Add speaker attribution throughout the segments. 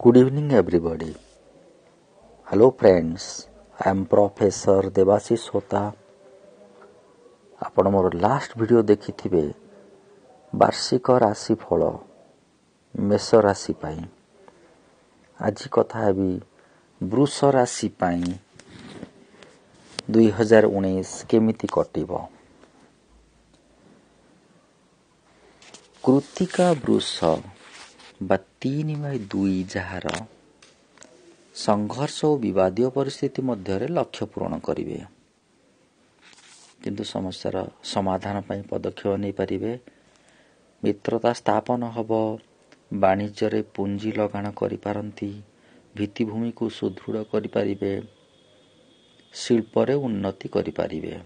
Speaker 1: Good evening, everybody. Hello, friends. I am Professor Debashish Hota ଆପଣ ମୋର last video ଦେଖିଥିବେ ବାର୍ଷିକ ରାଶିଫଳ ମେଷ ରାଶି ପାଇଁ ଆଜି କଥା ହେବି ବୃଷ ରାଶି ପାଇଁ ଦୁଇ ହଜାର ଉଣେଇଶ କେମିତି କଟିବ କୃତିକା ବୃଷ ବା ତିନି ବାଇ ଦୁଇ ଯାହାର ସଂଘର୍ଷ ଓ ବିବାଦୀୟ ପରିସ୍ଥିତି ମଧ୍ୟରେ ଲକ୍ଷ୍ୟ ପୂରଣ କରିବେ। କିନ୍ତୁ ସମସ୍ୟାର ସମାଧାନ ପାଇଁ ପଦକ୍ଷେପ ନେଇପାରିବେ। ମିତ୍ରତା ସ୍ଥାପନ ହେବ। ବାଣିଜ୍ୟରେ ପୁଞ୍ଜି ଲଗାଣ କରିପାରନ୍ତି। ଭିତ୍ତିଭୂମିକୁ ସୁଦୃଢ଼ କରିପାରିବେ। ଶିଳ୍ପରେ ଉନ୍ନତି କରିପାରିବେ।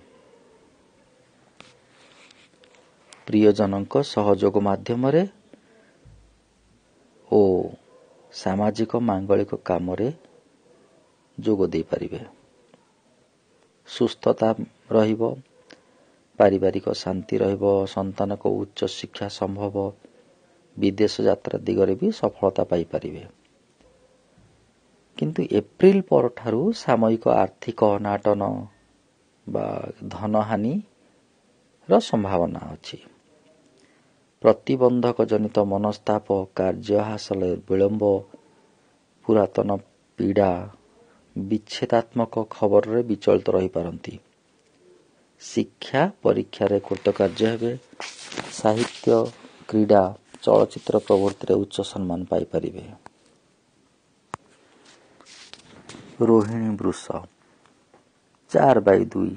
Speaker 1: ପ୍ରିୟଜନଙ୍କ ସହଯୋଗ ମାଧ୍ୟମରେ ଓ ସାମାଜିକ ମାଙ୍ଗଳିକ କାମରେ ଯୋଗ ଦେଇପାରିବେ। ସୁସ୍ଥତା ରହିବ ପାରିବାରିକ ଶାନ୍ତି ରହିବ ସନ୍ତାନଙ୍କ ଉଚ୍ଚ ଶିକ୍ଷା ସମ୍ଭବ ବିଦେଶ ଯାତ୍ରା ଦିଗରେ ବି ସଫଳତା ପାଇପାରିବେ। କିନ୍ତୁ ଏପ୍ରିଲ ପରଠାରୁ ସାମୟିକ ଆର୍ଥିକ ଅନାଟନ ବା ଧନହାନିର ସମ୍ଭାବନା ଅଛି। ପ୍ରତିବନ୍ଧକ ଜନିତ ମନସ୍ତାପ କାର୍ଯ୍ୟ ହାସଲ ବିଳମ୍ବ ପୁରାତନ ପୀଡ଼ା ବିଚ୍ଛେଦାତ୍ମକ ଖବରରେ ବିଚଳିତ ରହିପାରନ୍ତି ଶିକ୍ଷା ପରୀକ୍ଷାରେ କୃତକାର୍ଯ୍ୟ ହେବେ ସାହିତ୍ୟ କ୍ରୀଡ଼ା ଚଳଚ୍ଚିତ୍ର ପ୍ରବୃତ୍ତିରେ ଉଚ୍ଚ ସମ୍ମାନ ପାଇପାରିବେ ରୋହିଣୀ ବୃଷ ଚାର ବାଇ ଦୁଇ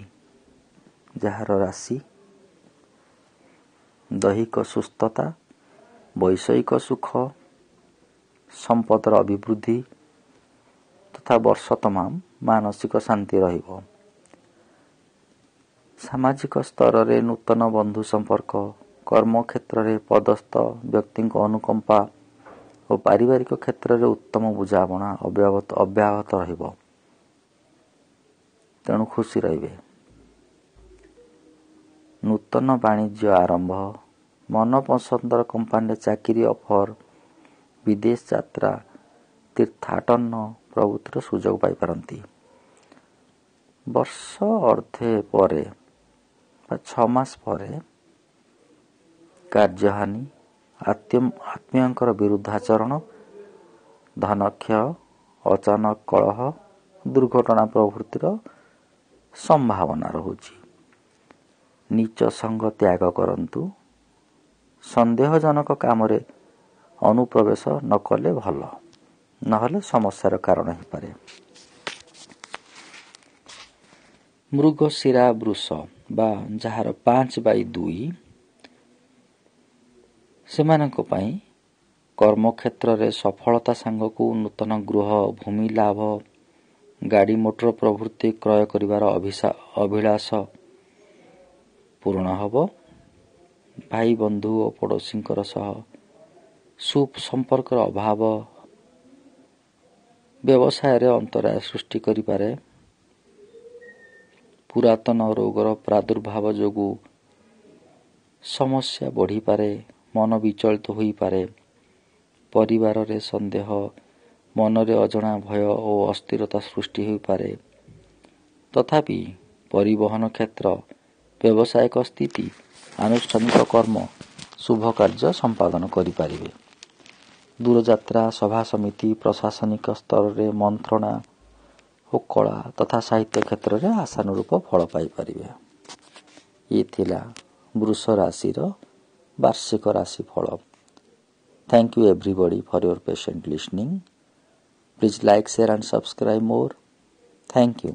Speaker 1: ଯାହାର ରାଶି ଦୈହିକ ସୁସ୍ଥତା ବୈଷୟିକ ସୁଖ ସମ୍ପଦର ଅଭିବୃଦ୍ଧି ତଥା ବର୍ଷ ତମାମ ମାନସିକ ଶାନ୍ତି ରହିବ। ସାମାଜିକ ସ୍ତରରେ ନୂତନ ବନ୍ଧୁ ସମ୍ପର୍କ କର୍ମକ୍ଷେତ୍ରରେ ପଦସ୍ଥ ବ୍ୟକ୍ତିଙ୍କ ଅନୁକମ୍ପା ଓ ପାରିବାରିକ କ୍ଷେତ୍ରରେ ଉତ୍ତମ ବୁଝାମଣା ଅବ୍ୟାହତ ରହିବ। ତେଣୁ ଖୁସି ରହିବେ। ନୂତନ ବାଣିଜ୍ୟ ଆରମ୍ଭ। ମନପସନ୍ଦର କମ୍ପାନୀରେ ଚାକିରି ଅଫର ବିଦେଶ ଯାତ୍ରା ତୀର୍ଥାଟନ ପ୍ରଭୃତିର ସୁଯୋଗ ପାଇପାରନ୍ତି। ବର୍ଷ ଅର୍ଧେ ପରେ ବା ଛଅ ମାସ ପରେ କାର୍ଯ୍ୟହାନି ଆତ୍ମୀୟଙ୍କର ବିରୁଦ୍ଧାଚରଣ ଧନକ୍ଷୟ ଅଚାନକ କଳହ ଦୁର୍ଘଟଣା ପ୍ରଭୃତିର ସମ୍ଭାବନା ରହୁଛି। ନିଚ ସଙ୍ଗ ତ୍ୟାଗ କରନ୍ତୁ। ସନ୍ଦେହଜନକ କାମରେ ଅନୁପ୍ରବେଶ ନ କଲେ ଭଲ। ନହେଲେ ସମସ୍ୟାର କାରଣ ହେଇପାରେ। ମୃଗଶିରା ବୃଷ ବା ଯାହାର ପାଞ୍ଚ ବାଇ ଦୁଇ ସେମାନଙ୍କ ପାଇଁ କର୍ମକ୍ଷେତ୍ରରେ ସଫଳତା ସାଙ୍ଗକୁ ନୂତନ ଗୃହ ଭୂମି ଲାଭ ଗାଡ଼ି ମୋଟର ପ୍ରଭୃତି କ୍ରୟ କରିବାର ଅଭିଳାଷ ପୂରଣ ହେବ। ଭାଇ ବନ୍ଧୁ ଓ ପଡ଼ୋଶୀଙ୍କର ସହ ସୁସମ୍ପର୍କର ଅଭାବ ବ୍ୟବସାୟରେ ଅନ୍ତରାୟ ସୃଷ୍ଟି କରିପାରେ। ପୁରାତନ ରୋଗର ପ୍ରାଦୁର୍ଭାବ ଯୋଗୁଁ ସମସ୍ୟା ବଢ଼ିପାରେ ମନ ବିଚଳିତ ହୋଇପାରେ। ପରିବାରରେ ସନ୍ଦେହ ମନରେ ଅଜଣା ଭୟ ଓ ଅସ୍ଥିରତା ସୃଷ୍ଟି ହୋଇପାରେ। ତଥାପି ପରିବହନ କ୍ଷେତ୍ର ବ୍ୟବସାୟିକ ସ୍ଥିତି ଆନୁଷ୍ଠାନିକ କର୍ମ ଶୁଭ କାର୍ଯ୍ୟ ସମ୍ପାଦନ କରିପାରିବେ। ଦୂରଯାତ୍ରା ସଭା ସମିତି ପ୍ରଶାସନିକ ସ୍ତରରେ ମନ୍ତ୍ରଣା ଓ କଳା ତଥା ସାହିତ୍ୟ କ୍ଷେତ୍ରରେ ଆଶାନୁରୂପ ଫଳ ପାଇପାରିବେ। ଇଏ ଥିଲା ବୃଷ ରାଶିର ବାର୍ଷିକ ରାଶି ଫଳ। Thank you everybody for your patient listening please like share and subscribe more thank you